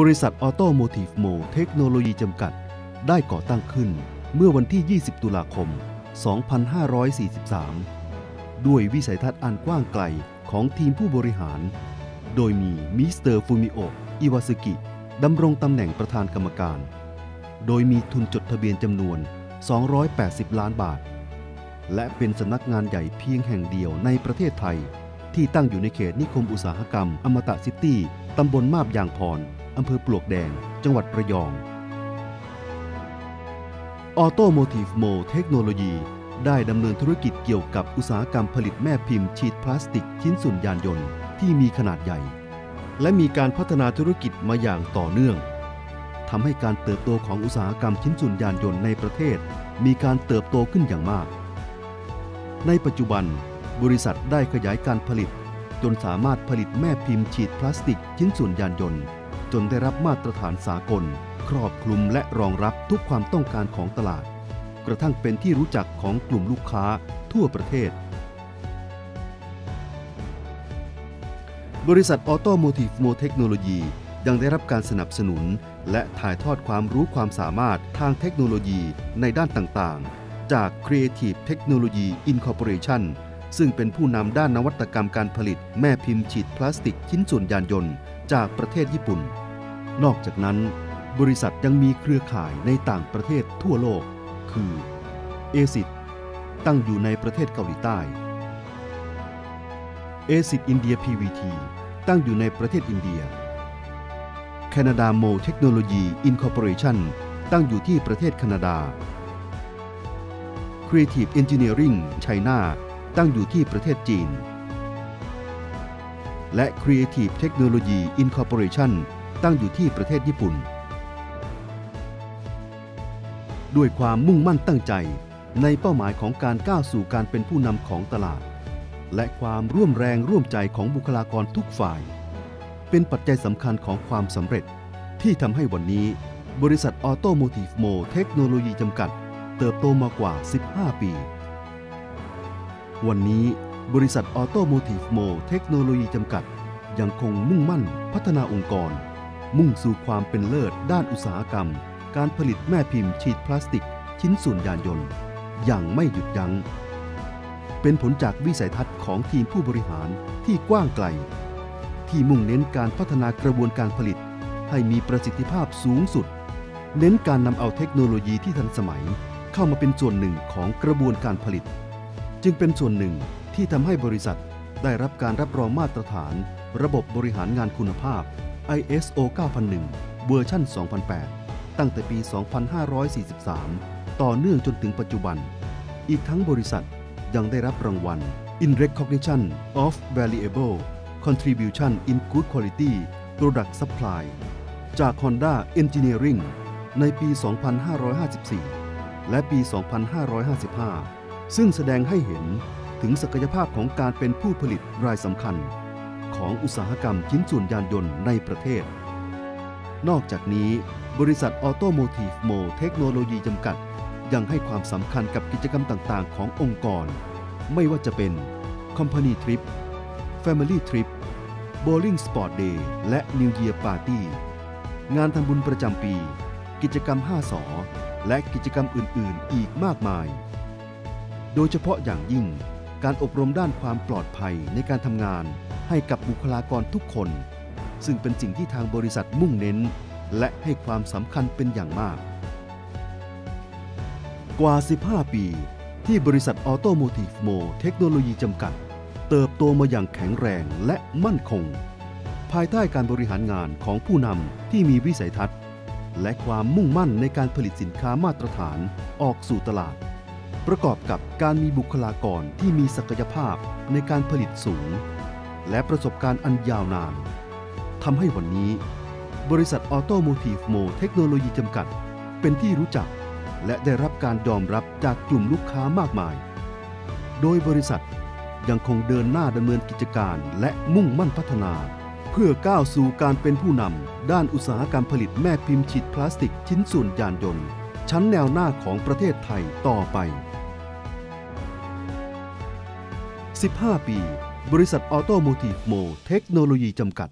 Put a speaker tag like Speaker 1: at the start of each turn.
Speaker 1: บริษัท Automotive Mold Technology จำกัด ได้ก่อตั้งขึ้นเมื่อวันที่ 20 ตุลาคม 2543 ด้วยวิสัยทัศน์อันกว้างไกลของทีมผู้บริหาร โดยมีมิสเตอร์ฟูมิโออิวาสึกิดำรงตำแหน่งประธานกรรมการ โดยมีทุนจดทะเบียนจำนวน 280 ล้านบาท และเป็นสำนักงานใหญ่เพียงแห่งเดียวในประเทศไทย ที่ตั้งอยู่ในเขตนิคมอุตสาหกรรมอมตะซิตี้ตำบลมาบยางพร อำเภอปลวกแดง จังหวัดระยอง Automotive Mold Technology ได้ดำเนินธุรกิจเกี่ยวกับอุตสาหกรรมผลิตแม่พิมพ์ฉีดพลาสติกชิ้นส่วนยานยนต์ที่มีขนาดใหญ่ และมีการพัฒนาธุรกิจมาอย่างต่อเนื่องทำให้การเติบโตของอุตสาหกรรมชิ้นส่วนยานยนต์ในประเทศ มีการเติบโตขึ้นอย่างมาก ในปัจจุบัน บริษัทได้ขยายการผลิต จนสามารถผลิตแม่พิมพ์ฉีดพลาสติกชิ้นส่วนยานยนต์ จนได้รับมาตรฐานสากล ครอบคลุมและรองรับทุกความต้องการของตลาด กระทั่งเป็นที่รู้จักของกลุ่มลูกค้าทั่วประเทศ บริษัท Automotive Mold Technology ยังได้รับการสนับสนุน และถ่ายทอดความรู้ความสามารถทางเทคโนโลยีในด้านต่างๆ จาก Creative Technology Incorporation ซึ่งเป็นผู้นำด้านนวัตกรรมการผลิตแม่พิมพ์ฉีดพลาสติกชิ้นส่วนยานยนต์ จากประเทศญี่ปุ่น นอกจากนั้น บริษัทยังมีเครือข่ายในต่างประเทศทั่วโลก คือ a อ i d ตั้งอยู่ในประเทศเกาหลีใต้ a อ i d India PVT ตั้งอยู่ในประเทศอินเดีย Canada Mo Technology Incorporation ตั้งอยู่ที่ประเทศแคนาดา Creative Engineering China ตั้งอยู่ที่ประเทศจีน และ Creative Technology Incorporation ตั้งอยู่ที่ประเทศญี่ปุ่น ด้วยความมุ่งมั่นตั้งใจในเป้าหมายของการก้าวสู่การเป็นผู้นำของตลาด และความร่วมแรงร่วมใจของบุคลากรทุกฝ่าย เป็นปัจจัยสำคัญของความสำเร็จที่ทำให้วันนี้ บริษัท Automotive Mold Technology จำกัด เติบโตมากว่า 15 ปี วันนี้บริษัท Automotive Mold Technology จำกัด ยังคงมุ่งมั่นพัฒนาองค์กร มุ่งสู่ความเป็นเลิศด้านอุตสาหกรรม การผลิตแม่พิมพ์ฉีดพลาสติก ชิ้นส่วนยานยนต์ อย่างไม่หยุดยัง้ง เป็นผลจากวิสัยทัศน์ของทีมผู้บริหารที่กว้างไกล ที่มุ่งเน้นการพัฒนากระบวนการผลิต ให้มีประสิทธิภาพสูงสุด เน้นการนำเอาเทคโนโลยีที่ทันสมัย เข้ามาเป็นส่วนหนึ่งของกระบวนการผลิต จึงเป็นส่วนหนึ่งที่ทำให้บริษัทได้รับการรับรองมาตรฐาน ระบบบริหารงานคุณภาพ ISO 9001 เวอร์ชัน2008 ตั้งแต่ปี 2543 ต่อเนื่องจนถึงปัจจุบัน อีกทั้งบริษัทยังได้รับรางวัล In Recognition of Valuable Contribution in Good Quality Product Supply จาก Honda Engineering ในปี 2554 และปี 2555 ซึ่งแสดงให้เห็นถึงศักยภาพของการเป็นผู้ผลิตรายสำคัญ ของอุตสาหกรรมชิ้นส่วนยานยนต์ในประเทศ นอกจากนี้ บริษัท Automotive Mold Technology จำกัด ยังให้ความสำคัญกับกิจกรรมต่างๆ ขององค์กร ไม่ว่าจะเป็น Company Trip Family Trip Bowling Sport Day และ New Year Party งานทำบุญประจำปี กิจกรรม 5 ส และกิจกรรมอื่น ๆ อีกมากมาย โดยเฉพาะอย่างยิ่ง การอบรมด้านความปลอดภัยในการทำงานให้กับบุคลากรทุกคน ซึ่งเป็นสิ่งที่ทางบริษัทมุ่งเน้น และให้ความสำคัญเป็นอย่างมาก กว่า 15 ปี ที่บริษัท Automotive Mold Technology จำกัด เติบโตมาอย่างแข็งแรงและมั่นคง ภายใต้การบริหารงานของผู้นำที่มีวิสัยทัศน์ และความมุ่งมั่นในการผลิตสินค้ามาตรฐานออกสู่ตลาด ประกอบกับการมีบุคลากรที่มีศักยภาพในการผลิตสูง และประสบการณ์อันยาวนานทำให้วันนี้ บริษัท Automotive Mold Technology จำกัด เป็นที่รู้จัก และได้รับการยอมรับจากกลุ่มลูกค้ามากมาย โดยบริษัทยังคงเดินหน้าดำเนินกิจการและมุ่งมั่นพัฒนา เพื่อก้าวสู่การเป็นผู้นำด้านอุตสาหกรรมผลิตแม่พิมพ์ฉีดพลาสติกชิ้นส่วนยานยนต์ ชั้นแนวหน้าของประเทศไทยต่อไป 15 ปี บริษัทออโตโมทีฟโม เทคโนโลยีจำกัด